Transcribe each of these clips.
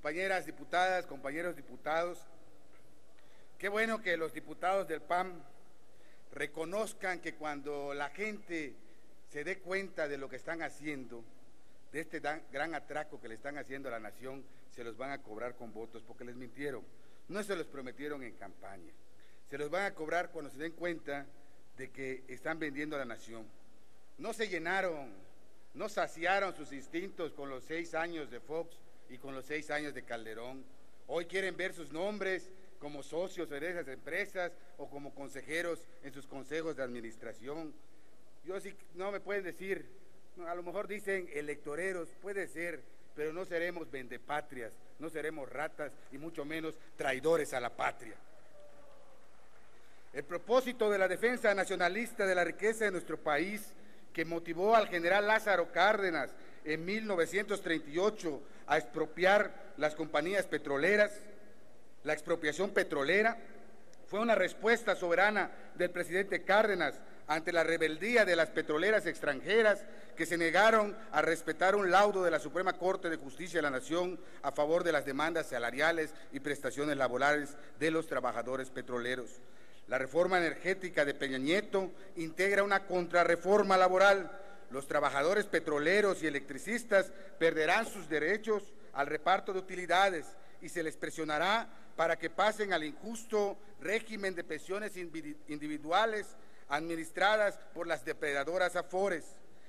compañeras diputadas, compañeros diputados, qué bueno que los diputados del PAN reconozcan que cuando la gente se dé cuenta de lo que están haciendo, de este gran atraco que le están haciendo a la nación, se los van a cobrar con votos, porque les mintieron. No se los prometieron en campaña. Se los van a cobrar cuando se den cuenta de que están vendiendo a la nación. No se llenaron, no saciaron sus instintos con los seis años de Fox y con los seis años de Calderón. Hoy quieren ver sus nombres como socios de esas empresas o como consejeros en sus consejos de administración. Yo sí, no me pueden decir, a lo mejor dicen electoreros, puede ser, pero no seremos vendepatrias, no seremos ratas y mucho menos traidores a la patria. El propósito de la defensa nacionalista de la riqueza de nuestro país, que motivó al general Lázaro Cárdenas en 1938 a expropiar las compañías petroleras, la expropiación petrolera, fue una respuesta soberana del presidente Cárdenas ante la rebeldía de las petroleras extranjeras que se negaron a respetar un laudo de la Suprema Corte de Justicia de la Nación a favor de las demandas salariales y prestaciones laborales de los trabajadores petroleros. La reforma energética de Peña Nieto integra una contrarreforma laboral. Los trabajadores petroleros y electricistas perderán sus derechos al reparto de utilidades y se les presionará para que pasen al injusto régimen de pensiones individuales administradas por las depredadoras Afores.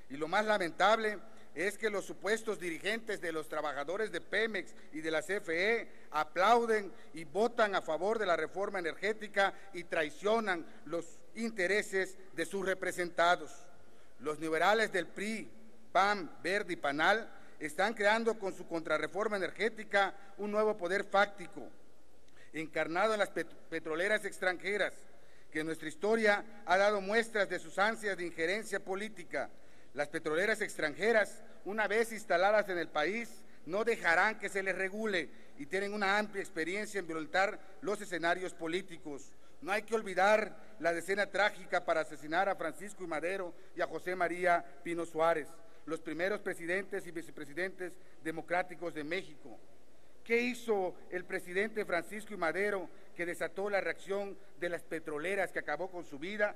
Y lo más lamentable es que los supuestos dirigentes de los trabajadores de Pemex y de la CFE aplauden y votan a favor de la reforma energética y traicionan los intereses de sus representados. Los liberales del PRI, PAN, Verde y PANAL están creando con su contrarreforma energética un nuevo poder fáctico, encarnado en las petroleras extranjeras, que en nuestra historia ha dado muestras de sus ansias de injerencia política. Las petroleras extranjeras, una vez instaladas en el país, no dejarán que se les regule y tienen una amplia experiencia en violentar los escenarios políticos. No hay que olvidar la decena trágica para asesinar a Francisco y Madero y a José María Pino Suárez, los primeros presidentes y vicepresidentes democráticos de México. ¿Qué hizo el presidente Francisco y Madero que desató la reacción de las petroleras que acabó con su vida?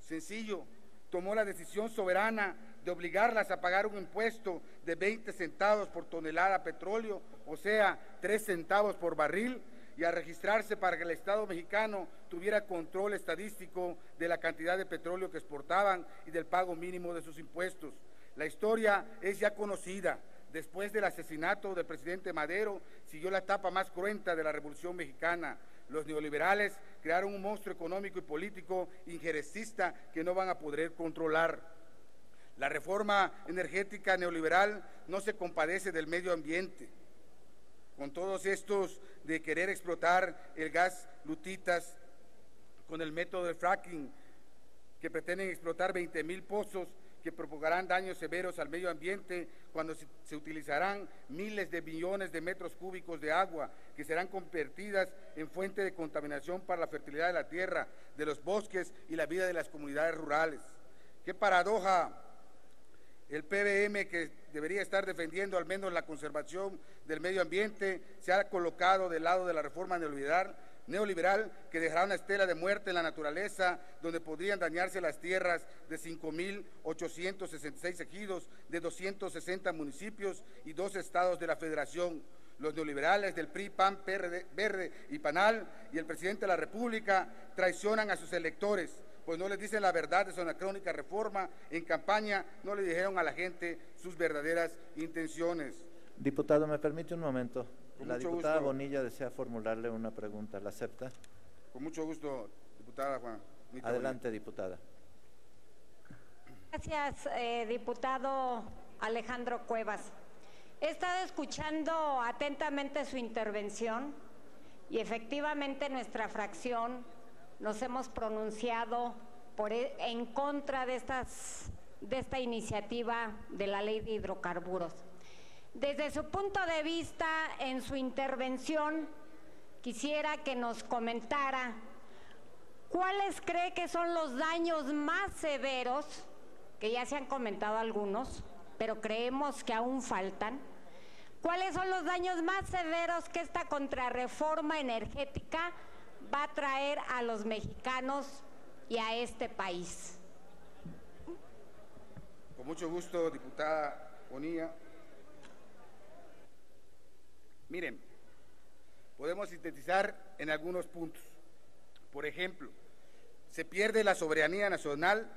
Sencillo, tomó la decisión soberana de obligarlas a pagar un impuesto de 20 centavos por tonelada de petróleo, o sea, 3 centavos por barril, y a registrarse para que el Estado mexicano tuviera control estadístico de la cantidad de petróleo que exportaban y del pago mínimo de sus impuestos. La historia es ya conocida. Después del asesinato del presidente Madero, siguió la etapa más cruenta de la Revolución Mexicana. Los neoliberales crearon un monstruo económico y político injerecista que no van a poder controlar. La reforma energética neoliberal no se compadece del medio ambiente. Con todos estos de querer explotar el gas lutitas con el método del fracking, que pretenden explotar 20 mil pozos que provocarán daños severos al medio ambiente cuando se, utilizarán miles de millones de metros cúbicos de agua que serán convertidas en fuente de contaminación para la fertilidad de la tierra, de los bosques y la vida de las comunidades rurales. Qué paradoja el PBM que debería estar defendiendo al menos la conservación del medio ambiente se ha colocado del lado de la reforma neoliberal neoliberal que dejará una estela de muerte en la naturaleza, donde podrían dañarse las tierras de 5.866 ejidos de 260 municipios y dos estados de la Federación. Los neoliberales del PRI, PAN, PRD, Verde y PANAL y el presidente de la República traicionan a sus electores, pues no les dicen la verdad de su anacrónica reforma. En campaña no le dijeron a la gente sus verdaderas intenciones. Diputado, ¿me permite un momento? la diputada Bonilla desea formularle una pregunta. ¿La acepta? Con mucho gusto, diputada Juan. Adelante, diputada. Gracias, eh, diputado Alejandro Cuevas. He estado escuchando atentamente su intervención y efectivamente nuestra fracción nos hemos pronunciado por, e, en contra de, estas, de esta iniciativa de la ley de hidrocarburos. Desde su punto de vista, en su intervención, quisiera que nos comentara cuáles cree que son los daños más severos, que ya se han comentado algunos, pero creemos que aún faltan, ¿Cuáles son los daños más severos que esta contrarreforma energética va a traer a los mexicanos y a este país? Con mucho gusto, diputada Bonilla. Miren, podemos sintetizar en algunos puntos. Por ejemplo, se pierde la soberanía nacional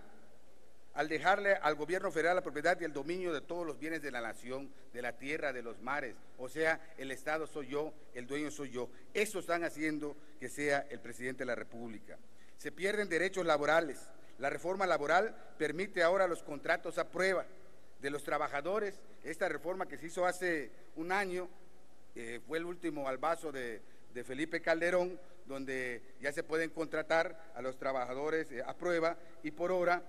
al dejarle al gobierno federal la propiedad y el dominio de todos los bienes de la nación, de la tierra, de los mares. O sea, el Estado soy yo, el dueño soy yo. Eso están haciendo que sea el presidente de la República. Se pierden derechos laborales. La reforma laboral permite ahora los contratos a prueba de los trabajadores. Esta reforma que se hizo hace un año eh, fue el último albazo de, de Felipe Calderón, donde ya se pueden contratar a los trabajadores eh, a prueba y por hora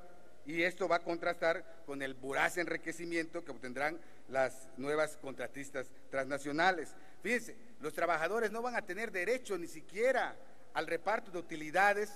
y esto va a contrastar con el voraz enriquecimiento que obtendrán las nuevas contratistas transnacionales. Fíjense, los trabajadores no van a tener derecho ni siquiera al reparto de utilidades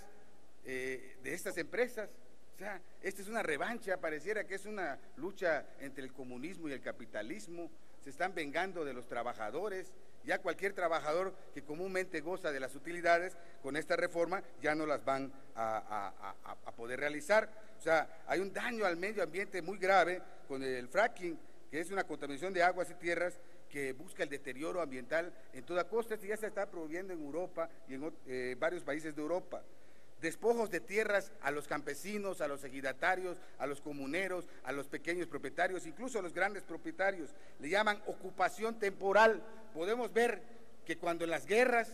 eh, de estas empresas. O sea, esta es una revancha, pareciera que es una lucha entre el comunismo y el capitalismo. Se están vengando de los trabajadores. Ya cualquier trabajador que comúnmente goza de las utilidades, con esta reforma ya no las van a poder realizar. O sea, hay un daño al medio ambiente muy grave con el fracking, que es una contaminación de aguas y tierras que busca el deterioro ambiental en toda costa. Esto ya se está promoviendo en Europa y en eh, varios países de Europa. Despojos de tierras a los campesinos, a los ejidatarios, a los comuneros, a los pequeños propietarios, incluso a los grandes propietarios. Le llaman ocupación temporal. Podemos ver que cuando en las guerras,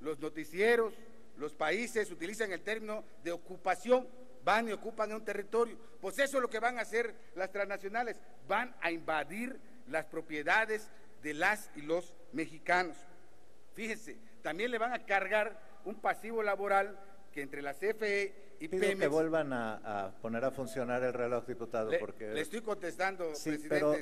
los noticieros, los países utilizan el término de ocupación, van y ocupan un territorio. Pues eso es lo que van a hacer las transnacionales, van a invadir las propiedades de las y los mexicanos. Fíjense, también le van a cargar un pasivo laboral que entre la CFE y Pido que vuelvan a, poner a funcionar el reloj, diputado, le, porque... Le estoy contestando, sí, pero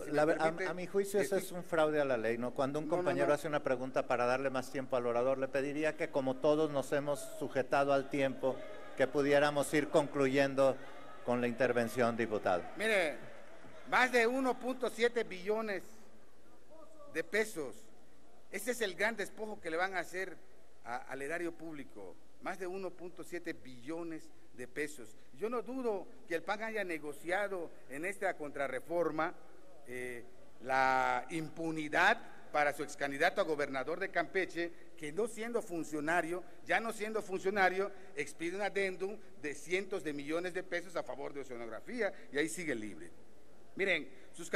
a, mi juicio eso es un fraude a la ley, ¿no? Cuando un compañero hace una pregunta para darle más tiempo al orador, le pediría que como todos nos hemos sujetado al tiempo, que pudiéramos ir concluyendo con la intervención, diputado. Mire, más de 1.7 billones de pesos. Ese es el gran despojo que le van a hacer al erario público. Más de 1.7 billones de pesos. Yo no dudo que el PAN haya negociado en esta contrarreforma eh, la impunidad para su ex candidato a gobernador de Campeche, que no siendo funcionario, ya no siendo funcionario, expide un adendum de cientos de millones de pesos a favor de oceanografía y ahí sigue libre. Miren, sus,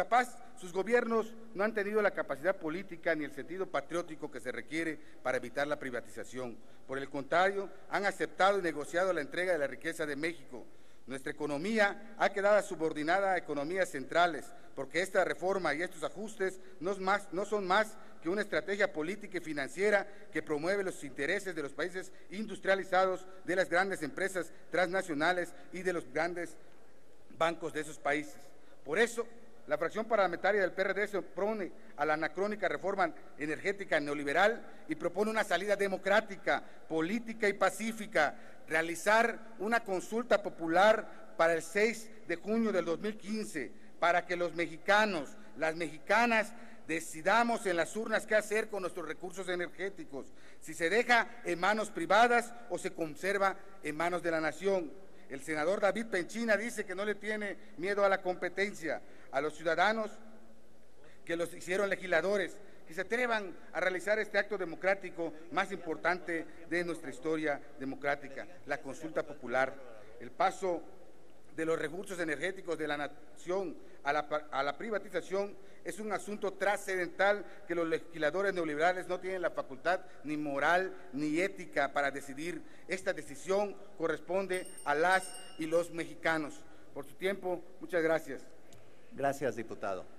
sus gobiernos no han tenido la capacidad política ni el sentido patriótico que se requiere para evitar la privatización. Por el contrario, han aceptado y negociado la entrega de la riqueza de México. Nuestra economía ha quedado subordinada a economías centrales, porque esta reforma y estos ajustes no, son más que una estrategia política y financiera que promueve los intereses de los países industrializados, de las grandes empresas transnacionales y de los grandes bancos de esos países. Por eso, la fracción parlamentaria del PRD se opone a la anacrónica reforma energética neoliberal y propone una salida democrática, política y pacífica, realizar una consulta popular para el 6 de junio del 2015 para que los mexicanos, las mexicanas, decidamos en las urnas qué hacer con nuestros recursos energéticos, si se deja en manos privadas o se conserva en manos de la nación. El senador David Penchina dice que no le tiene miedo a la competencia, a los ciudadanos que los hicieron legisladores, que se atrevan a realizar este acto democrático más importante de nuestra historia democrática, la consulta popular. El paso de los recursos energéticos de la nación a la, privatización es un asunto trascendental que los legisladores neoliberales no tienen la facultad ni moral ni ética para decidir. Esta decisión corresponde a las y los mexicanos. Por su tiempo, muchas gracias. Gracias, diputado.